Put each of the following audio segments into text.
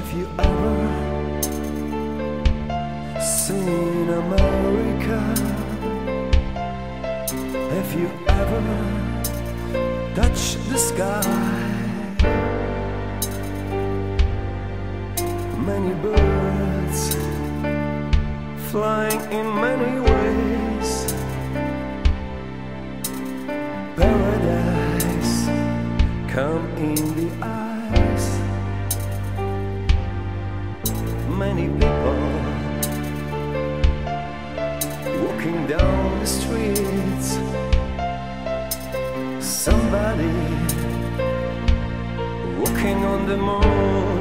Have you ever seen America? Have you ever touched the sky? Many birds flying in many ways. Paradise come in the eye. Many people walking down the streets. Somebody walking on the moon,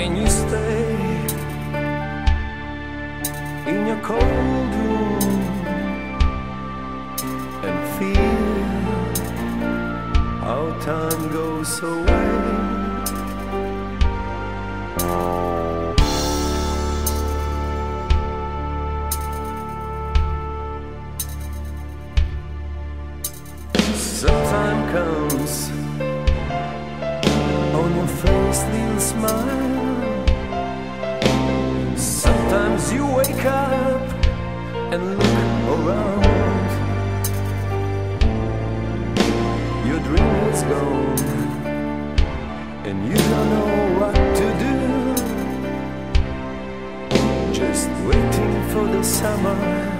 and you stay in your cold room and feel how time goes away. Comes on your face, little smile. Sometimes you wake up and look around. Your dream is gone, and you don't know what to do. Waiting for the summer.